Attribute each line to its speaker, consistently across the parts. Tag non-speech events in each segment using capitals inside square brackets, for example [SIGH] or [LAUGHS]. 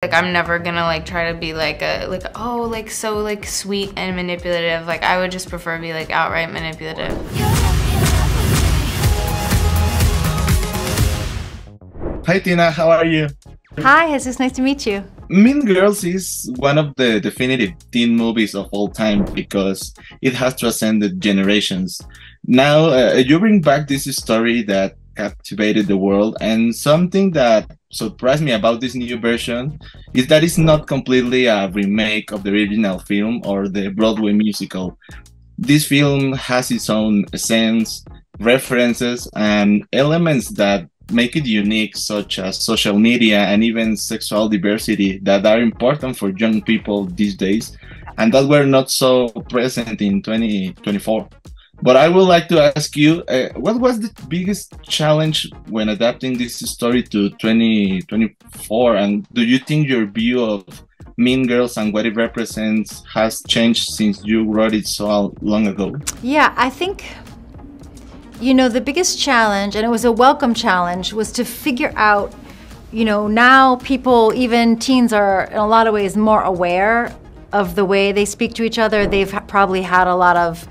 Speaker 1: Like I'm never gonna like try to be like a like oh like so like sweet and manipulative. Like I would just prefer to be like outright manipulative.
Speaker 2: Hi Tina, how are you?
Speaker 3: Hi, Jesus, nice to meet you.
Speaker 2: Mean Girls is one of the definitive teen movies of all time because it has transcended generations. Now, uh, you bring back this story that captivated the world, and something that surprised me about this new version is that it's not completely a remake of the original film or the Broadway musical. This film has its own essence, references, and elements that make it unique, such as social media and even sexual diversity, that are important for young people these days and that were not so present in 2024. But I would like to ask you, uh, what was the biggest challenge when adapting this story to 2024? And do you think your view of Mean Girls and what it represents has changed since you wrote it so long ago?
Speaker 3: Yeah, I think, you know, the biggest challenge, and it was a welcome challenge, was to figure out, you know, now people, even teens, are in a lot of ways more aware of the way they speak to each other. They've probably had a lot of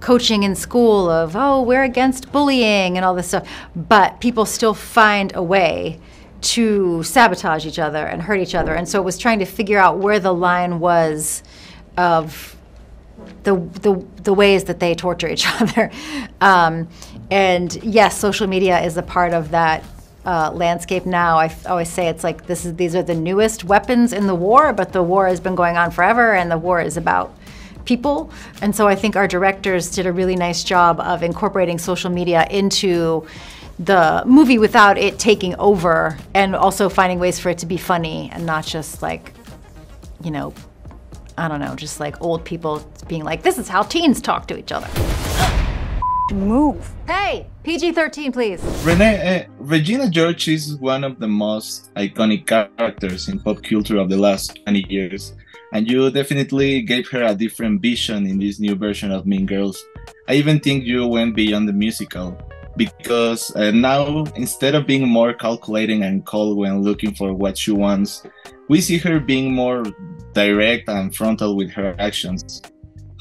Speaker 3: coaching in school of, oh, we're against bullying and all this stuff. But people still find a way to sabotage each other and hurt each other. And so it was trying to figure out where the line was of the, the, the ways that they torture each [LAUGHS] other. Um, and yes, social media is a part of that uh, landscape now. I always say it's like this is these are the newest weapons in the war, but the war has been going on forever, and the war is about people. And so I think our directors did a really nice job of incorporating social media into the movie without it taking over and also finding ways for it to be funny and not just like, you know, I don't know, just like old people being like, this is how teens talk to each other. [GASPS] Move. Hey, PG 13, please.
Speaker 2: Renee, uh, Regina George is one of the most iconic characters in pop culture of the last 20 years and you definitely gave her a different vision in this new version of Mean Girls. I even think you went beyond the musical because uh, now instead of being more calculating and cold when looking for what she wants, we see her being more direct and frontal with her actions.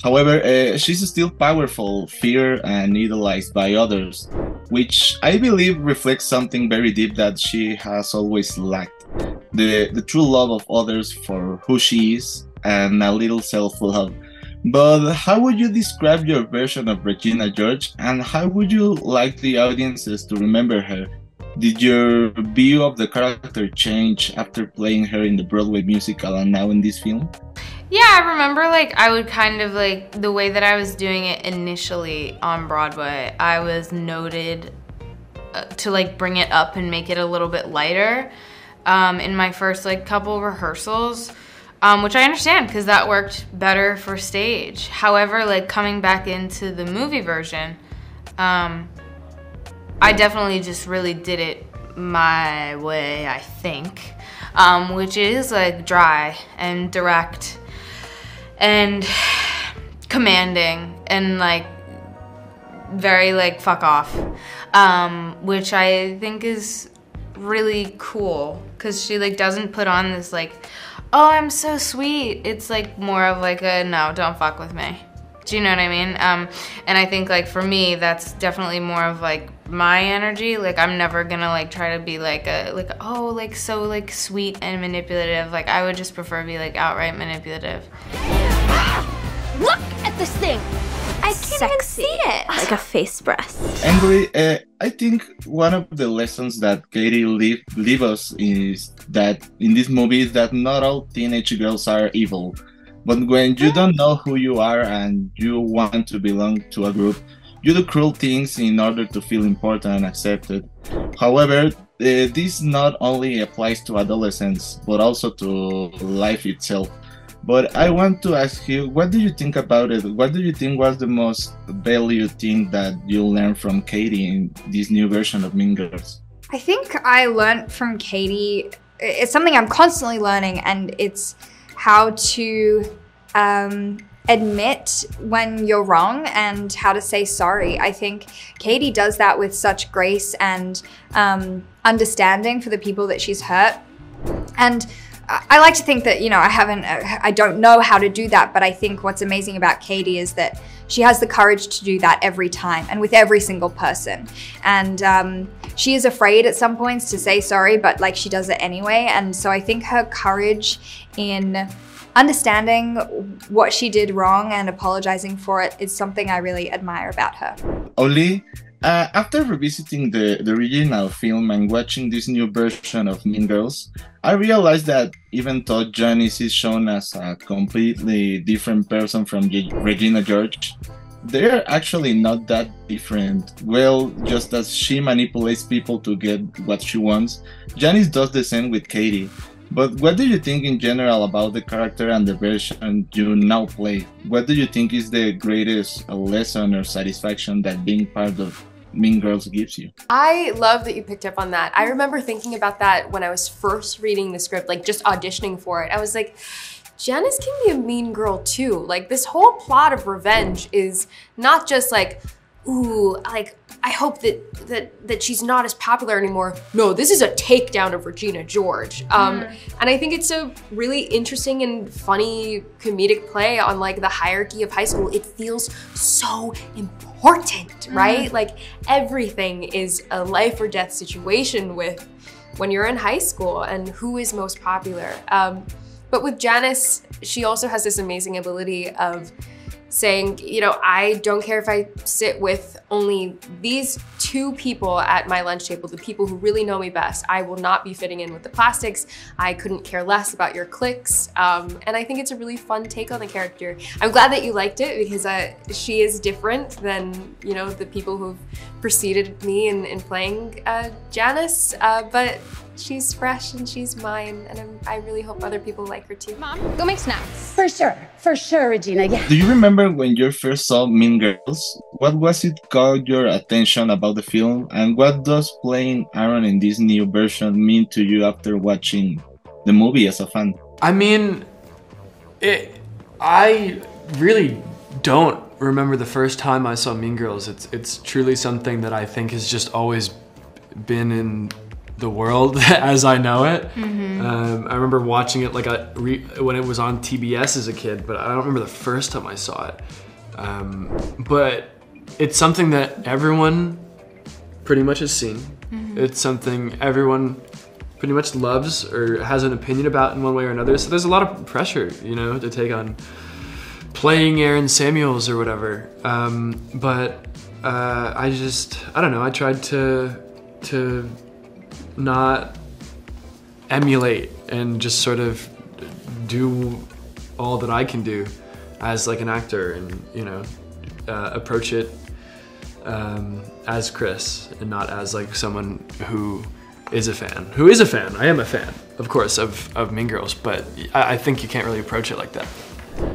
Speaker 2: However, uh, she's still powerful, feared, and idolized by others, which I believe reflects something very deep that she has always lacked the, the true love of others for who she is and a little self love. But how would you describe your version of Regina George and how would you like the audiences to remember her? Did your view of the character change after playing her in the Broadway musical and now in this film?
Speaker 1: Yeah, I remember like I would kind of like the way that I was doing it initially on Broadway, I was noted uh, to like bring it up and make it a little bit lighter um, in my first like couple rehearsals, um, which I understand because that worked better for stage. However, like coming back into the movie version, um, I definitely just really did it my way, I think, um, which is like dry and direct and commanding and like very like fuck off, um, which I think is really cool because she like doesn't put on this like, oh, I'm so sweet. It's like more of like a no, don't fuck with me. Do you know what I mean? Um, and I think like for me, that's definitely more of like my energy. Like I'm never gonna like try to be like a like oh like so like sweet and manipulative. Like I would just prefer to be like outright manipulative.
Speaker 4: Look at this thing. I can't Sexy. even see it.
Speaker 5: Like a face breast.
Speaker 2: Angourie, uh, I think one of the lessons that Cady leave, leave us is that in this movie is that not all teenage girls are evil. But when you don't know who you are and you want to belong to a group, you do cruel things in order to feel important and accepted. However, uh, this not only applies to adolescence, but also to life itself. But I want to ask you, what do you think about it? What do you think was the most value thing that you learned from Cady in this new version of Mean Girls?
Speaker 6: I think I learned from Cady, it's something I'm constantly learning, and it's how to um, admit when you're wrong and how to say sorry. I think Cady does that with such grace and um, understanding for the people that she's hurt. And I like to think that you know I haven't uh, I don't know how to do that, but I think what's amazing about Cady is that she has the courage to do that every time and with every single person, and um, she is afraid at some points to say sorry, but like she does it anyway, and so I think her courage in understanding what she did wrong and apologizing for it is something I really admire about her.
Speaker 2: Auli'i, uh, after revisiting the, the original film and watching this new version of Mean Girls, I realized that even though Janis is shown as a completely different person from Ge- Regina George, they're actually not that different. Well, just as she manipulates people to get what she wants, Janis does the same with Cady. But what do you think in general about the character and the version you now play? What do you think is the greatest lesson or satisfaction that being part of Mean Girls gives you?
Speaker 5: I love that you picked up on that. I remember thinking about that when I was first reading the script, like just auditioning for it. I was like, Janis can be a mean girl too. Like this whole plot of revenge is not just like, ooh, like I hope that that that she's not as popular anymore. No, this is a takedown of Regina George. Um, and I think it's a really interesting and funny comedic play on like the hierarchy of high school. It feels so important, right? Like everything is a life or death situation with when you're in high school and who is most popular. Um, but with Janis, she also has this amazing ability of saying, you know, I don't care if I sit with only these two people at my lunch table, the people who really know me best. I will not be fitting in with the plastics. I couldn't care less about your clicks. Um, and I think it's a really fun take on the character. I'm glad that you liked it because uh, she is different than, you know, the people who've preceded me in, in playing uh, Janis. Uh, but she's fresh and she's mine. And I'm, I really hope other people like her too.
Speaker 4: Mom, go make snacks.
Speaker 7: For sure, for sure, Regina. Yeah.
Speaker 2: Do you remember when you first saw Mean Girls? What was it caught your attention about the film? And what does playing Aaron in this new version mean to you after watching the movie as a fan?
Speaker 8: I mean, it. I really don't remember the first time I saw Mean Girls. It's it's truly something that I think has just always been in the world [LAUGHS] as I know it. Um, I remember watching it like I re- when it was on TBS as a kid, but I don't remember the first time I saw it. Um, but it's something that everyone pretty much has seen. It's something everyone pretty much loves or has an opinion about in one way or another. So there's a lot of pressure, you know, to take on playing Aaron Samuels or whatever. Um, but uh, I just, I don't know. I tried to to not emulate and just sort of do all that I can do as like an actor and you know uh, approach it um, as Chris and not as like someone who is a fan. Who is a fan? I am a fan, of course, of, of Mean Girls, but I, I think you can't really approach it like that.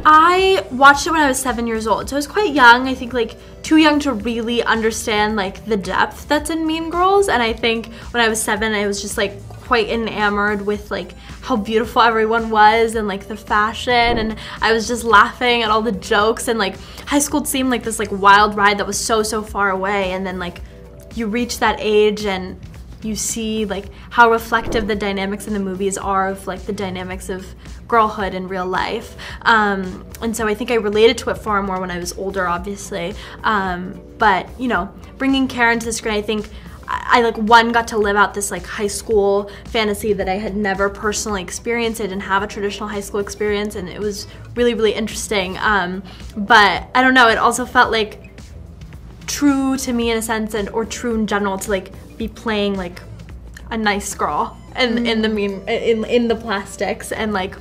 Speaker 9: I watched it when I was seven years old, so I was quite young. I think like too young to really understand like the depth that's in Mean Girls. And I think when I was seven, I was just like quite enamored with like how beautiful everyone was and like the fashion and I was just laughing at all the jokes and like high school seemed like this like wild ride that was so so far away and then like you reach that age and you see like how reflective the dynamics in the movies are of like the dynamics of girlhood in real life um, and so i think i related to it far more when i was older obviously um, but you know bringing karen to the screen i think I, I like one got to live out this like high school fantasy that I had never personally experienced. I didn't have a traditional high school experience, and it was really really interesting. Um, but I don't know. It also felt like true to me in a sense, and or true in general to like be playing like a nice girl and in the mean in in the plastics and like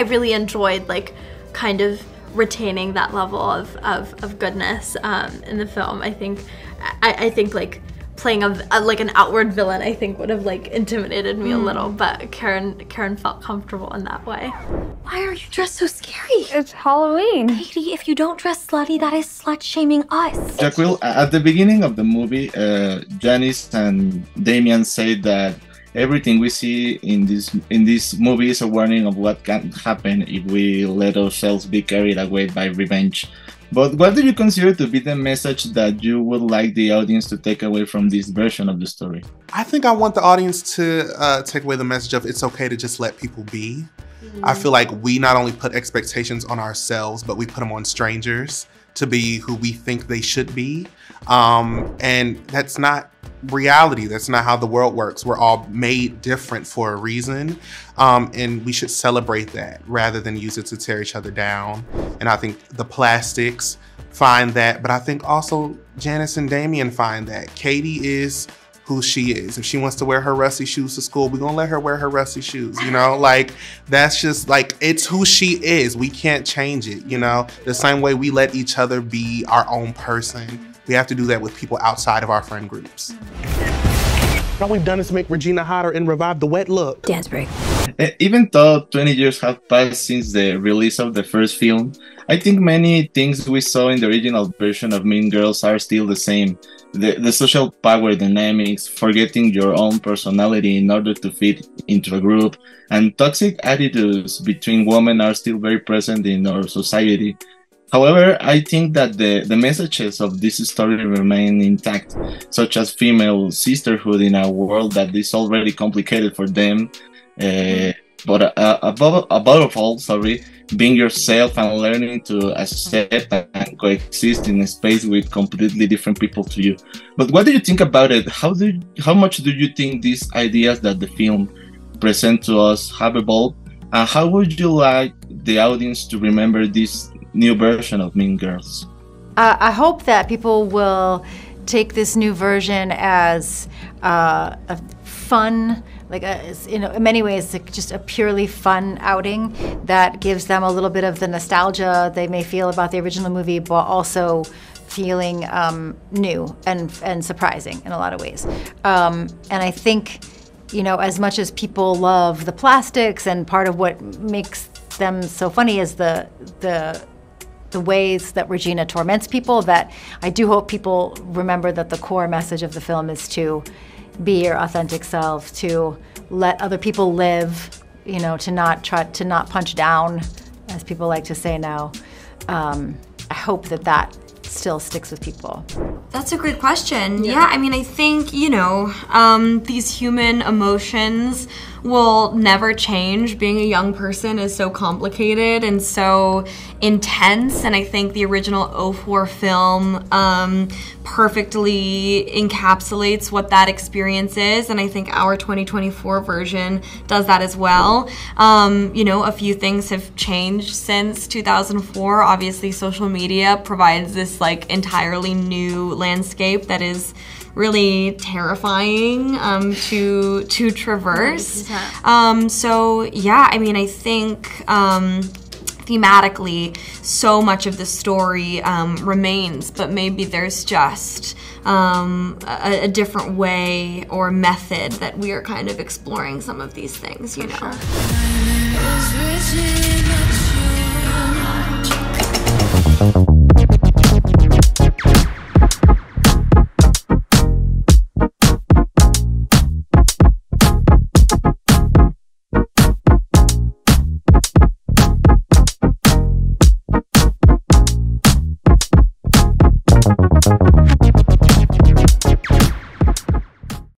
Speaker 9: I really enjoyed like kind of retaining that level of, of, of goodness um, in the film. I think I, I think like playing a, a like an outward villain I think would have like intimidated me a little, but Karen Karen felt comfortable in that way.
Speaker 4: Why are you dressed so scary?
Speaker 6: It's Halloween.
Speaker 4: Cady, if you don't dress slutty, that is slut shaming us.
Speaker 2: Jaquel, at the beginning of the movie, uh, Janis and Damian say that everything we see in this in this movie is a warning of what can happen if we let ourselves be carried away by revenge. But what do you consider to be the message that you would like the audience to take away from this version of the story?
Speaker 10: I think I want the audience to uh, take away the message of it's okay to just let people be. I feel like we not only put expectations on ourselves, but we put them on strangers to be who we think they should be. Um, and that's not reality. That's not how the world works. We're all made different for a reason. Um, and we should celebrate that rather than use it to tear each other down. And I think the plastics find that, but I think also Janis and Damian find that. Cady is who she is. If she wants to wear her rusty shoes to school, we're gonna let her wear her rusty shoes, you know? [LAUGHS] Like, that's just like, it's who she is. We can't change it, you know? The same way we let each other be our own person, we have to do that with people outside of our friend groups. All we've done is make Regina hotter and revive the wet look.
Speaker 4: Dance break.
Speaker 2: Eh, Even though 20 years have passed since the release of the first film, I think many things we saw in the original version of Mean Girls are still the same. The, the social power dynamics, forgetting your own personality in order to fit into a group, and toxic attitudes between women are still very present in our society. However, I think that the, the messages of this story remain intact, such as female sisterhood in a world that is already complicated for them, uh, but uh, above above all, sorry, being yourself and learning to accept and coexist in a space with completely different people to you. But what do you think about it? How do how much do you think these ideas that the film present to us have evolved? And how would you like the audience to remember this new version of Mean Girls?
Speaker 3: Uh, I hope that people will take this new version as uh, a fun, like a, you know, in many ways, like just a purely fun outing that gives them a little bit of the nostalgia they may feel about the original movie, but also feeling um, new and and surprising in a lot of ways. Um, and I think, you know, as much as people love the plastics, and part of what makes them so funny is the the the ways that Regina torments people that I do hope people remember that the core message of the film is to be your authentic self, to let other people live, you know, to not try to not punch down, as people like to say now. Um, I hope that that still sticks with people.
Speaker 11: That's a great question. Yeah, I mean, I think, you know, um, these human emotions will never change. Being a young person is so complicated and so intense. And I think the original 04 film um, perfectly encapsulates what that experience is. And I think our 2024 version does that as well. Um, you know, a few things have changed since 2004. Obviously, social media provides this like entirely new landscape that is really terrifying um, to to traverse. Um, so yeah, I mean, I think um, thematically, so much of the story um, remains, but maybe there's just um, a, a different way or method that we are kind of exploring some of these things. You know.